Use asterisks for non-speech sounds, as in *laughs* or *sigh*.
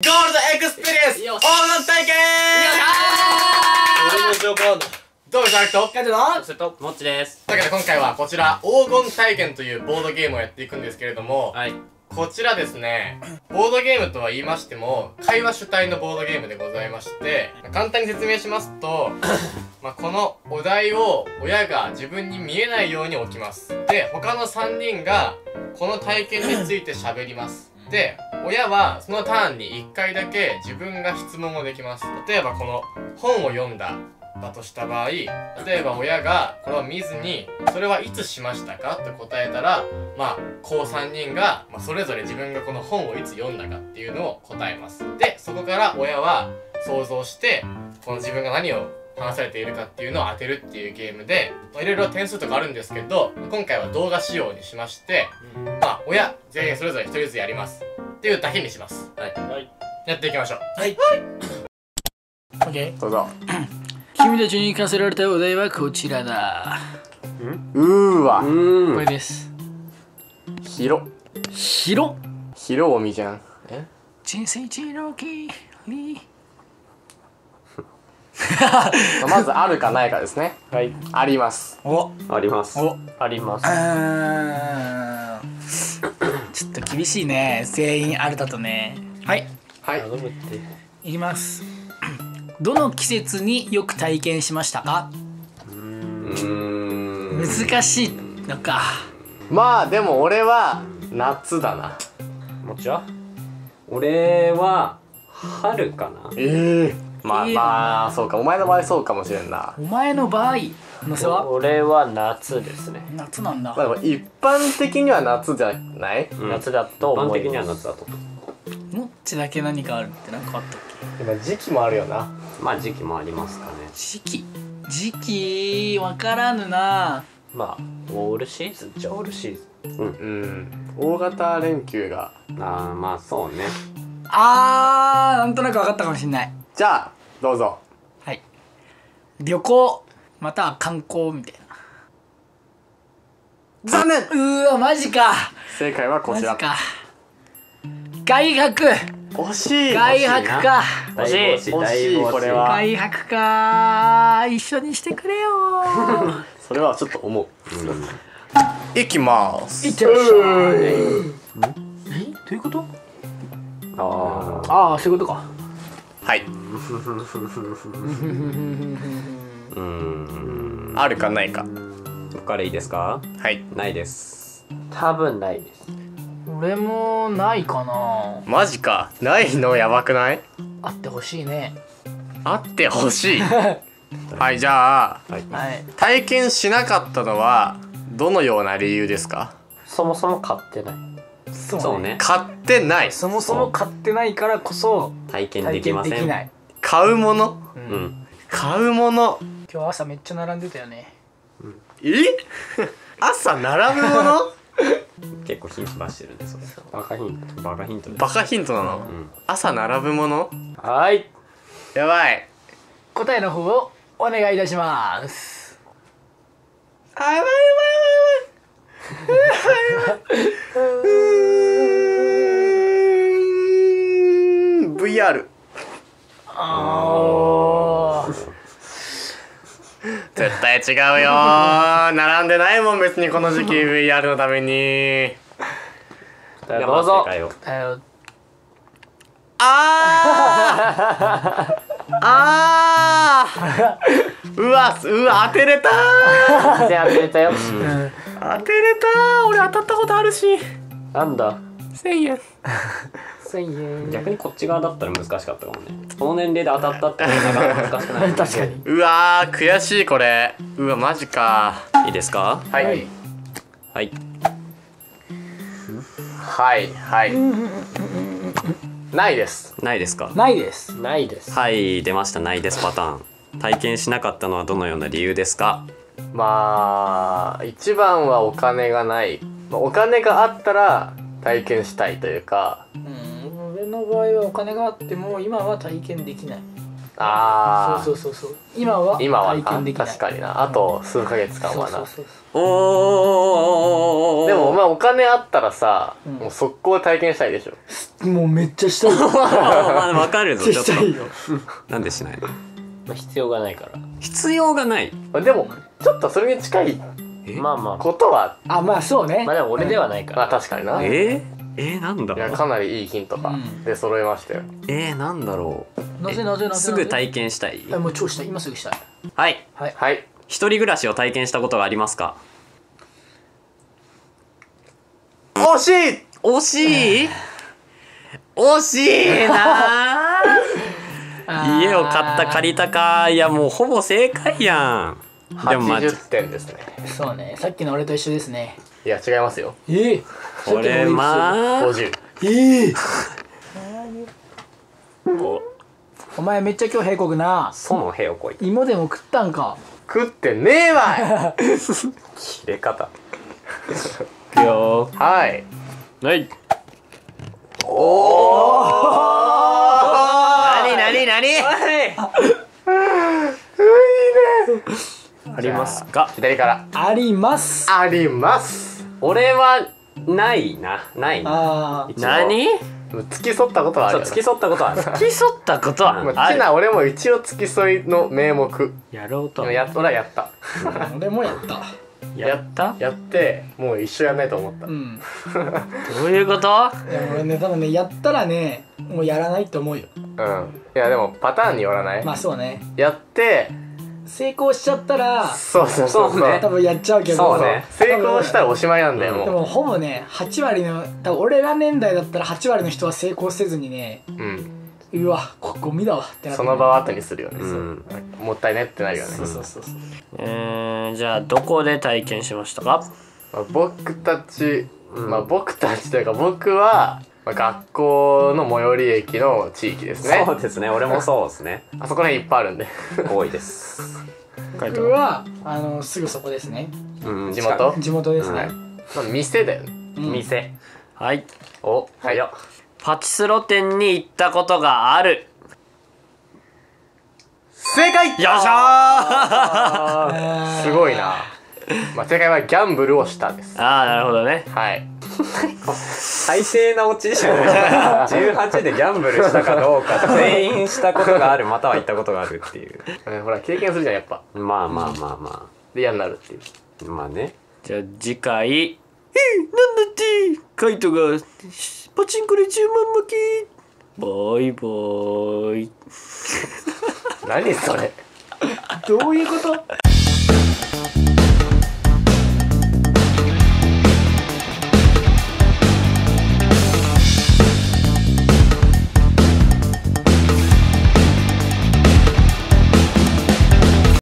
ゴールドエクスペリエンス黄金体験。俺の情報どうもジャクト？カイトだそれともっちです。というわけで今回はこちら黄金体験というボードゲームをやっていくんですけれどもはい。こちらですね、ボードゲームとは言いましても、会話主体のボードゲームでございまして、簡単に説明しますと、*coughs* まあ、このお題を親が自分に見えないように置きます。で、他の3人がこの体験について喋ります。で、親はそのターンに1回だけ自分が質問をできます。例えばこの本を読んだだとした場合、例えば親がこれを見ずに、それはいつしましたか？と答えたら、まあ、こう3人が、まあ、それぞれ自分がこの本をいつ読んだかっていうのを答えます。で、そこから親は想像して、この自分が何を話されているかっていうのを当てるっていうゲームで、いろいろ点数とかあるんですけど、今回は動画仕様にしまして、まあ、親全員それぞれ一人ずつやります。っていうだけにします。はい。はい。やっていきましょう。オッケーどうぞ。君たちに課せられたお題はこちらだ。うーわ。うこれです。広。広？広おみじゃん。え？人生一のきり。*laughs* まずあるかないかですね。はい。あります。お。あります。お。ありますちょっと厳しいね。全員あれだとね。はい。はい。頼むっていきます。どの季節によく体験しましたか？うーん。難しいのか。まあでも俺は夏だな。もっちは俺は春かな？ええまあまあそうか。お前の場合そうかもしれんな。お前の場合のせは？俺は夏ですね。夏なんだ。まあでも一般的には夏じゃない？夏だと一般的には夏だと。もっちだけ？何かあるって何かあったっけ？でも時期もあるよな。まあ時期もありますかね。時期？時期わからぬな。まあオールシーズンじゃオールシーズン。うん。うん。大型連休がああまあそうねあーなんとなく分かったかもしんない。じゃあどうぞ。はい。旅行または観光みたい残念。なうーわマジか。正解はこちら。マジか。外泊。惜しい。外泊か。惜しい惜しいだいぶ惜しいこれは。外泊か。一緒にしてくれよ。*laughs* それはちょっと思う。いきます。いってらっしゃいえ？どういうこと？あああそういうことか。はい。ーうーん。あるかないか。僕からいいですか？はい。ないです。多分ないです。俺もないかな。マジか。ないの？やばくない？あってほしいね。あってほしい。*laughs* はいじゃあはい。はい。体験しなかったのはどのような理由ですか？そもそも買ってないそそうね。買ってない。そもそも買ってないからこそ体験で体験きません。できない。買うもの？ううん。ん買うもの。今日朝めっちゃ並んでたよね。え？*laughs* 朝並ぶもの？*laughs* 結構ヒント出してるねそれ。バカヒント。バカヒントです。バカヒントなの？うん。朝並ぶもの？はい。やばい。答えの方をお願いいたします。あやばいやばいやばいやばい。やばいうーん VR あー。絶対違うよー。並んでないもん別にこの時期 *laughs* VR のために。どどうぞ。あー。*laughs* あー。うわうわ当てれたー。全然当てれたよ。当てれたー。俺当たったことあるし。なんだ？1000円1000円逆にこっち側だったら難しかったかもね。この年齢で当たったってなかなか難しくない。*laughs* 確かに。うわー悔しいこれ。うわマジか。いいですか？はい。はい。はい。はいはい。ないです。ないですか？ないです。ないです。はい出ました。ないですパターン。体験しなかったのはどのような理由ですか？まあ一番はお金がない。まあお金があったら体験したいというかうん場合はお金があっても今は体験できない。ああそうそうそうそう。今は今は体験できない。確かにな。あと数ヶ月間はな。おおでもお前お金あったらさ、うん。もう速攻体験したいでしょ。もうめっちゃしたい。*laughs* よまあわかるぞ *laughs* めっちょっと。ちゃしたいよなんでしないの？まあ必要がないから。必要がない？でもちょっとそれに近いえ？まあまあことは。あまあそうね。まあでも俺ではないかまあら確かにな、いえ？ー、えー、なんだやかなりいいヒントがうん。で揃えましたよ、えー、なんだろう？なぜなぜなぜすぐ体験したい。あもう超したい。今すぐしたい。はい。はい。はい。一人暮らしを体験したことがありますか？惜しい！惜しい？惜しいな。*laughs* ー。家を買った借りたか。いやもうほぼ正解やん。でもまあ80点ですね。そうね。さっきの俺と一緒ですねいや違いますよ。え？えこれまあ。50ええ？お。お前めっちゃ今日平国な。そのへをこい。芋でも食ったんか。食ってねえわい。*laughs* 切れ方。いくよ。はい。はい。何何何？ありますか？左から。あります。あります俺はないなないなああ一応。何？付き添ったことはあるよそう付き添ったことはある。付き添ったことは？まあ、ある。ちな俺も一応付き添いの名目。やろうと。やっ俺はやった。俺もやった。やった？やってもう一生やんないと思った。うん。どういうこと？いや俺ね多分ねやったらねもうやらないと思うよ。うん。いやでもパターンによらない、まあそうね。やって成功しちゃったらそうそうそう。そうね多分やっちゃうけどそうね。成功したらおしまいなんだよもでもほぼね8割の多分俺ら年代だったら8割の人は成功せずにねううん。うわこゴミだわってなって。その場を後にするよね、うん。もったいねってなるよね、そうそうそうそう。えー、じゃあどこで体験しましたか？まあ、僕たち、うん。まあ僕たちというか僕は、まあ、学校の最寄り駅の地域ですね。そうですね。俺もそうですね。あそこら辺いっぱいあるんで。多いです僕はあのすぐそこですね。うん地元？地元ですね、はい。まあ、店だよね。うん。店。はい。おはっ。パチスロ店に行ったことがある。正解！よっしゃー！すごいな。まあ正解はギャンブルをしたです。ああなるほどね。はい最低なオチじゃない18でギャンブルしたかどうか全員したことがあるまたは行ったことがあるっていう。ねほら経験するじゃんやっぱ。まあまあまあまで嫌になるっていう。あまあねじゃあ次回えなんだってカイトがパチンコで10万負けバイバーイ。*laughs* 何それ。どういうこと？